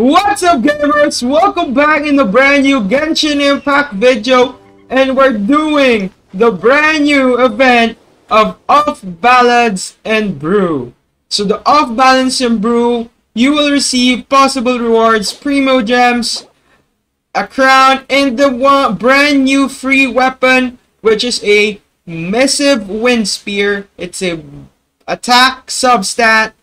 What's up gamers? Welcome back in the brand new Genshin Impact video and we're doing the brand new event of Off Balance and Brew. So the Of Ballads and Brew, you will receive possible rewards, Primogems, a crown, and the one brand new free weapon which is a Missive Windspear. It's a attack substat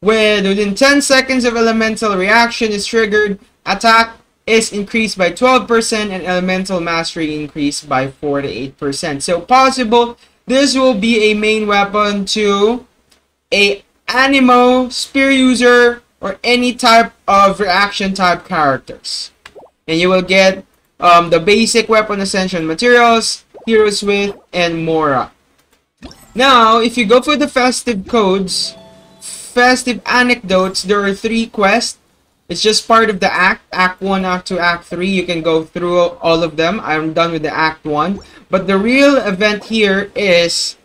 where within 10 seconds of elemental reaction is triggered, attack is increased by 12% and elemental mastery increased by 4 to 8%. So possible this will be a main weapon to a Anemo, Spear user, or any type of reaction type characters. And you will get um, the basic weapon essential materials, Hero's Wit, and Mora. Now, if you go for the festive codes, festive anecdotes, there are three quests. It's just part of the act, Act 1, Act 2, Act 3. You can go through all of them. I'm done with the Act 1. But the real event here is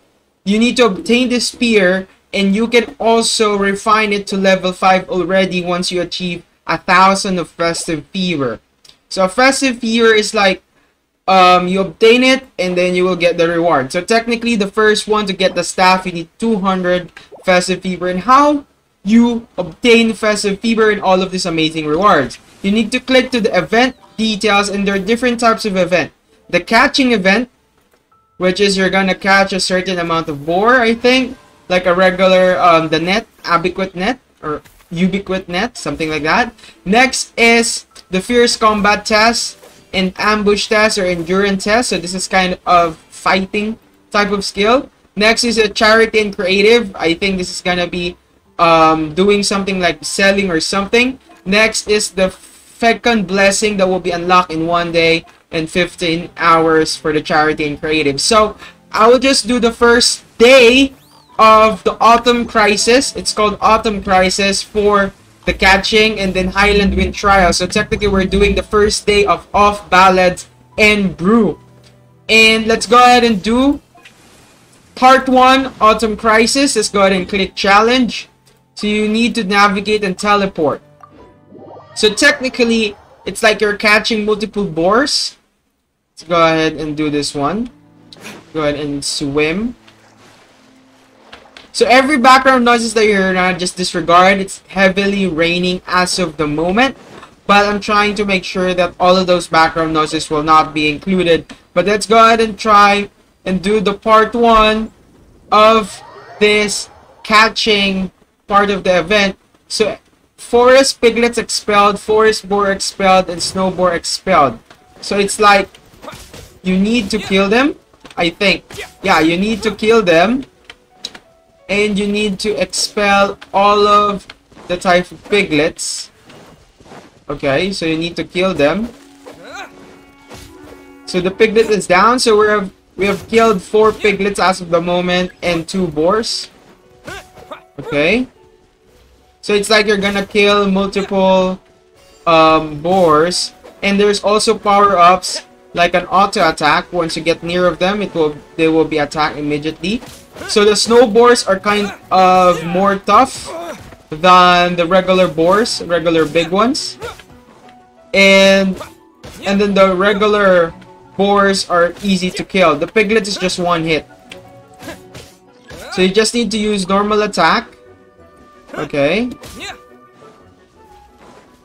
you need to obtain the spear and you can also refine it to level 5 already once you achieve a thousand of festive fever. So festive fever is like um, you obtain it and then you will get the reward. So technically the first one to get the staff you need 200 festive fever and how you obtain festive fever and all of these amazing rewards. You need to click to the event details and there are different types of event. The catching event, which is you're gonna catch a certain amount of boar, I think, like a regular, um, the net, abiquate net, or ubiquit net, something like that. Next is the fierce combat test and ambush test or endurance test. So this is kind of fighting type of skill. Next is a charity and creative. I think this is gonna be um, doing something like selling or something. Next is the Fecund Blessing that will be unlocked in one day and 15 hours for the charity and creative. So I will just do the first day of the Autumn Crisis. It's called Autumn Crisis for the catching and then Highland Wind Trial. So technically we're doing the first day of Off Ballads and Brew. And let's go ahead and do Part 1, Autumn Crisis. Let's go ahead and click Challenge. So you need to navigate and teleport. So technically, it's like you're catching multiple boars. Let's go ahead and do this one. Go ahead and swim. So every background noises that you're not just disregard. It's heavily raining as of the moment. But I'm trying to make sure that all of those background noises will not be included. But let's go ahead and try and do the part one of this catching part of the event. So, forest piglets expelled, forest boar expelled, and snow boar expelled. So it's like, you need to kill them, I think. Yeah, you need to kill them. And you need to expel all of the type of piglets. Okay, so you need to kill them. So the piglet is down, so we're we have killed four piglets as of the moment and two boars. Okay. So it's like you're gonna kill multiple um, boars. And there's also power-ups like an auto attack. Once you get near of them, it will they will be attacked immediately. So the snow boars are kind of more tough than the regular boars, regular big ones. And and then the regular boars are easy to kill. The piglet is just one hit. So you just need to use normal attack Okay.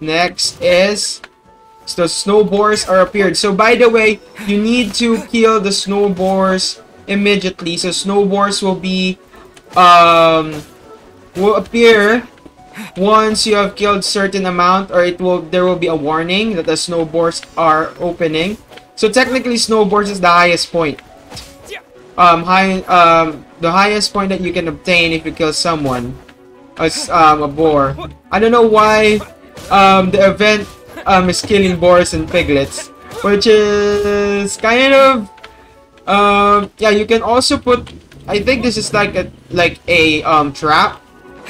Next is the snow boars are appeared. So by the way, you need to kill the snow boars immediately. So snow boars will be um will appear once you have killed certain amount or it will there will be a warning that the snow boars are opening. So technically snow boars is the highest point. Um high um the highest point that you can obtain if you kill someone as um, a boar. I don't know why um, the event um, is killing boars and piglets, which is kind of um, yeah. You can also put. I think this is like a like a um, trap,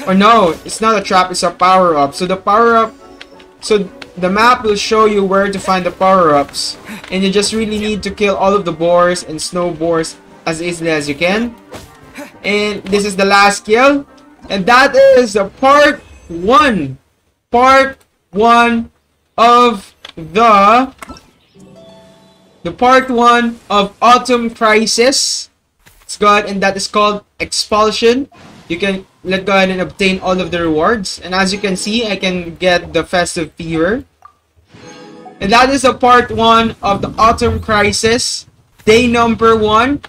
or no, it's not a trap. It's a power up. So the power up. So the map will show you where to find the power ups, and you just really need to kill all of the boars and snow boars as easily as you can. And this is the last kill. And that is part one. Part one of the the part one of Autumn Crisis. It's good, and that is called Expulsion. You can let go ahead and obtain all of the rewards. And as you can see, I can get the Festive Fever. And that is a part one of the Autumn Crisis. Day number one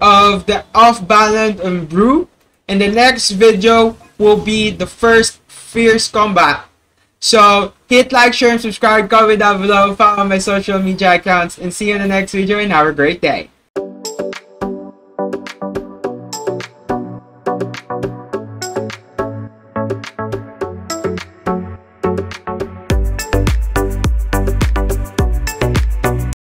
of the Of Ballads and Brew. And the next video will be the first Fierce Combat. So, hit like, share, and subscribe, comment down below, follow my social media accounts, and see you in the next video, and have a great day.